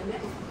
the next